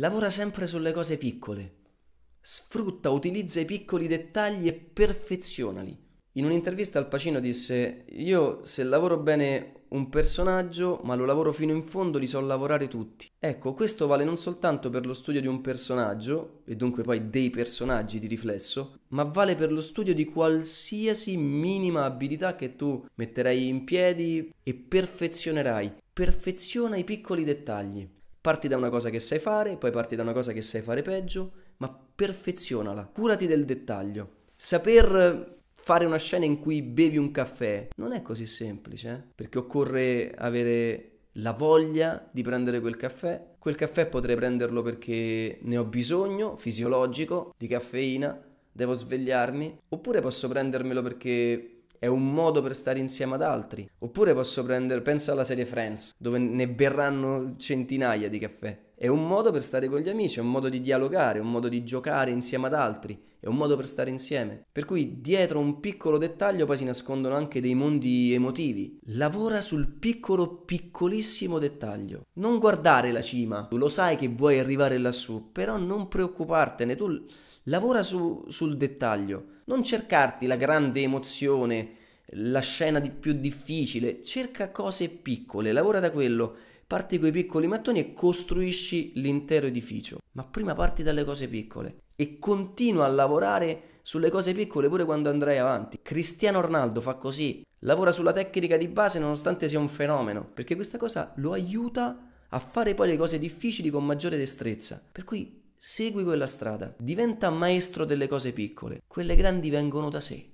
Lavora sempre sulle cose piccole. Sfrutta, utilizza i piccoli dettagli e perfezionali. In un'intervista Al Pacino disse: Io se lavoro bene un personaggio, ma lo lavoro fino in fondo, li so lavorare tutti. Ecco, questo vale non soltanto per lo studio di un personaggio, e dunque poi dei personaggi di riflesso, ma vale per lo studio di qualsiasi minima abilità che tu metterai in piedi e perfezionerai. Perfeziona i piccoli dettagli. Parti da una cosa che sai fare, poi parti da una cosa che sai fare peggio, ma perfezionala. Curati del dettaglio. Saper fare una scena in cui bevi un caffè non è così semplice, eh? perché occorre avere la voglia di prendere quel caffè. Quel caffè potrei prenderlo perché ne ho bisogno, fisiologico, di caffeina, devo svegliarmi, oppure posso prendermelo perché è un modo per stare insieme ad altri, oppure posso prendere, pensa alla serie Friends, dove ne berranno centinaia di caffè. È un modo per stare con gli amici, è un modo di dialogare, è un modo di giocare insieme ad altri, è un modo per stare insieme. Per cui dietro un piccolo dettaglio poi si nascondono anche dei mondi emotivi. Lavora sul piccolo, piccolissimo dettaglio. Non guardare la cima, tu lo sai che vuoi arrivare lassù, però non preoccupartene, tu lavora su, sul dettaglio. Non cercarti la grande emozione, la scena di più difficile, cerca cose piccole, lavora da quello parti con i piccoli mattoni e costruisci l'intero edificio. Ma prima parti dalle cose piccole e continua a lavorare sulle cose piccole pure quando andrai avanti. Cristiano Ronaldo fa così, lavora sulla tecnica di base nonostante sia un fenomeno, perché questa cosa lo aiuta a fare poi le cose difficili con maggiore destrezza. Per cui segui quella strada, diventa maestro delle cose piccole, quelle grandi vengono da sé.